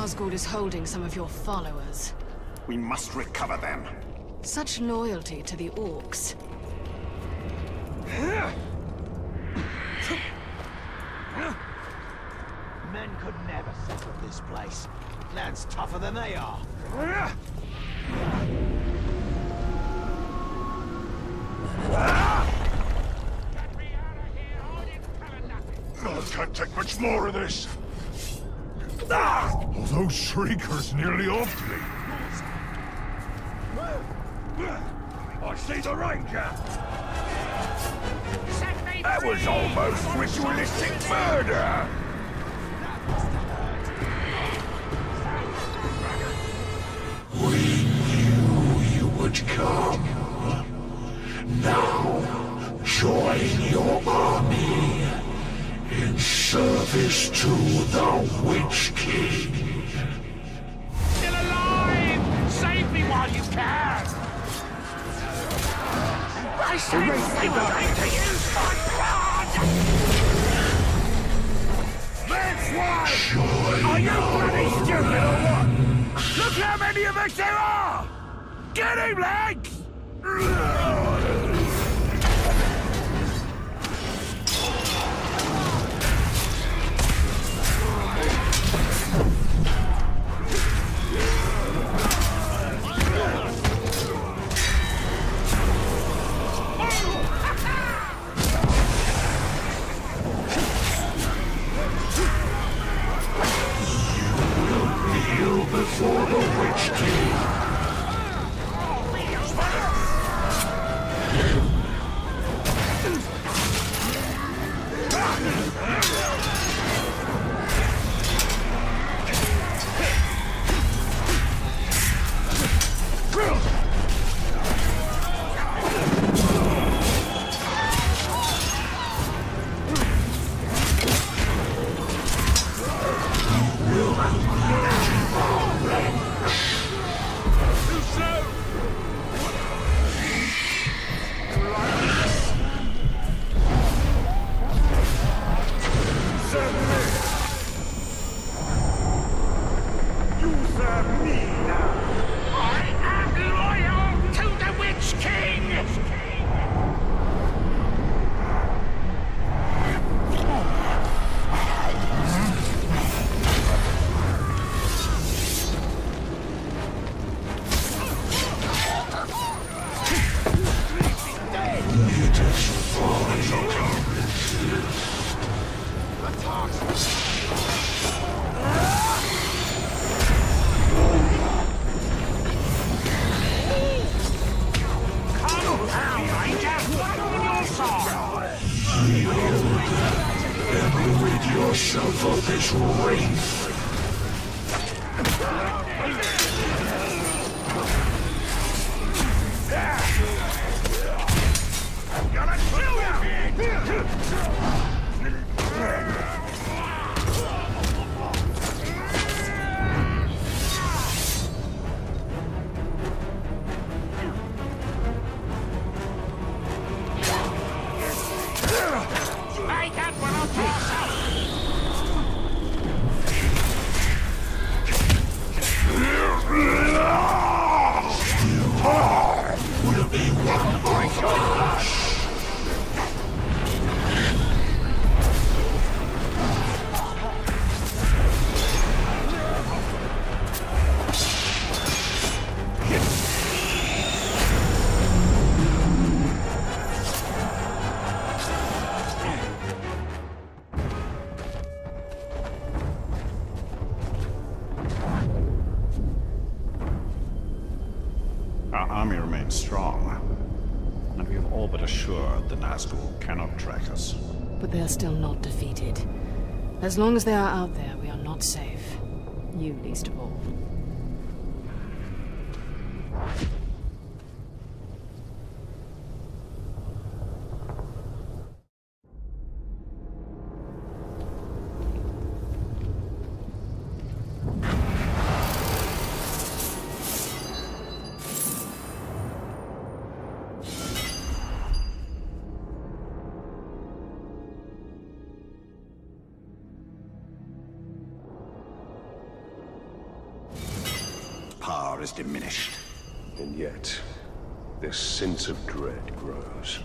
Nazgul is holding some of your followers. We must recover them. Such loyalty to the Orcs. Men could never settle this place. Land's tougher than they are. I can't take much more of this. Oh, those shriekers nearly offed me. I see the ranger. That was almost ritualistic murder. We knew you would come. Now, join your army in service to the Witch King. I blood! That's why! Are you bloody stupid or what? Look how many of us there are! Get him, lads! Before the Witch King. Yourself of this wraith. Remains strong, and we have all but assured the Nazgul cannot track us. But they are still not defeated. As long as they are out there, we are not safe. You least of all. Is diminished. And yet, this sense of dread grows.